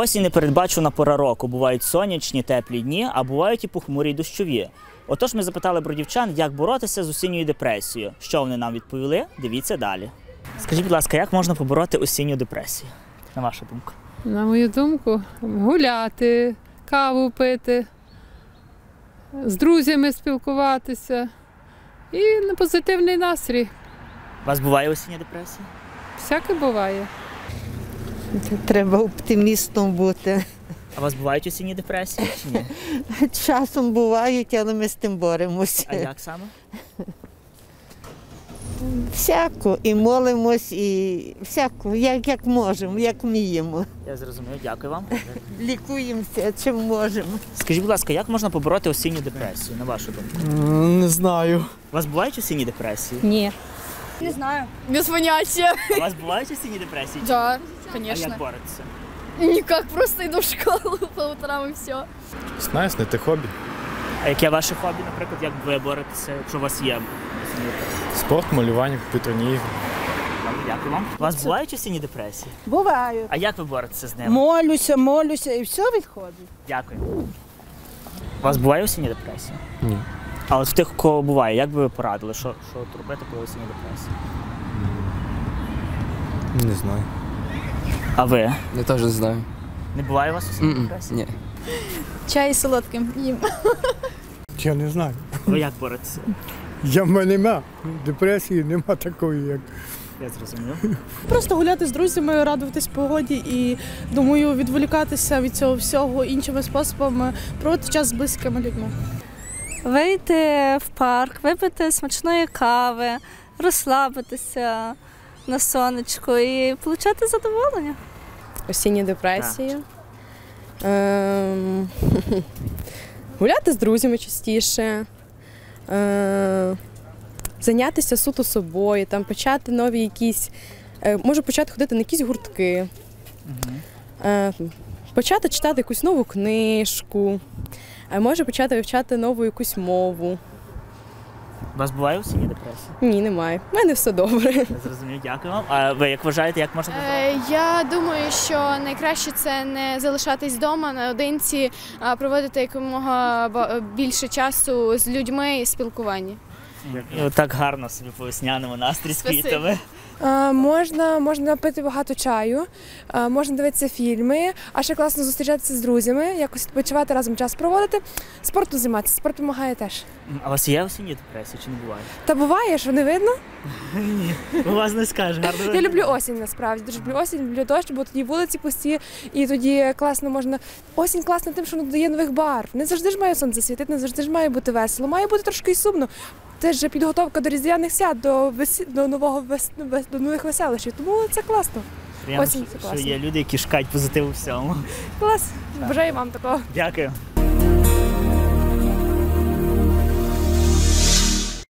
Осінь непередбачена пора року. Бувають сонячні, теплі дні, а бувають і похмурі й дощові. Отож ми запитали бродівчан, як боротися з осінньою депресією. Що вони нам відповіли? Дивіться далі. Скажіть, будь ласка, як можна побороти осінню депресію? На вашу думку? На мою думку, гуляти, каву пити, з друзями спілкуватися і на позитивний настрій. У вас буває осіння депресія? Всяке буває. Треба оптимістом бути. А у вас бувають осінні депресії чи ні? Часом бувають, але ми з тим боремось. А як саме? Всяко. І молимось, і всяко, як, як можемо, як вміємо. Я зрозумів, дякую вам. Лікуємося, чим можемо. Скажіть, будь ласка, як можна побороти осінню депресію, на вашу думку? Не знаю. У вас бувають осінні депресії? Ні. Не знаю. Без понятия. А у вас бувають осінні депресії? Да, А конечно. як боретеся? Никак, просто иду в школу по утрам и все. Знаю, знайти хобі. А яке ваше хобі, наприклад, як ви боретеся, якщо у вас є? осінні депресії? Спорт, малювання, комп'ютерні ігри. Добре, Дякую вам. У вас бувають осінні депресії? Буваю. А як ви боретеся з ними? Молюся, молюся і все відходить. Дякую. У вас буває осіння депресія? Ні. А от в тих, у кого буває, як би ви порадили, що, що от робити, коли осіння депресія? Не знаю. А ви? Я теж не знаю. Не буває у вас осіння М-м, депресія? Ні. Чай с солодким им. Я не знаю. Ви як боретеся? Я в мене нема. Депресії нема такої, як. Я зрозумів. Просто гуляти з друзями, радуватись погоді і думаю, відволікатися від цього всього іншими способами, проводити час з близькими людьми. Вийти в парк, випити смачної кави, розслабитися на сонечку і отримати задоволення. осіння депресія. Ем, гуляти з друзями частіше. Е, зайнятися суто собою, там почати нові якісь. Е, можу почати ходити на якісь гуртки, е, почати читати якусь нову книжку, може почати вивчати нову якусь мову. У вас буває осіння депресія? Ні, немає. У мене все добре. Я зрозумів, дякую вам. А ви як вважаєте, як можна? Е, Я думаю, що найкраще це не залишатись вдома наодинці, а проводити якомога більше часу з людьми і спілкування. Так гарно собі по весняному настрій з квітами. Е, можна, можна пити багато чаю, е, можна дивитися фільми, а ще класно зустрічатися з друзями, якось відпочивати разом час проводити. Спортом займатися, спорт допомагає теж. А у вас є осіння депресія чи не буває? Та буває, що не видно. У вас не скаже, гарно. Я люблю осінь насправді. Дуже люблю осінь, люблю дощ, бо тоді вулиці пусті, і тоді класно можна. Осінь класна тим, що вона додає нових барв. Не завжди ж має сонце світити, не завжди ж має бути весело. Має бути трошки і сумно. Це ж підготовка до різдвяних свят, до весі... до нового вес... вес- до нових веселищів. Тому це класно. Приємно, осінь це що класно. є люди, які шукають позитиву в всьому. Клас. Бажаю вам такого. Дякую.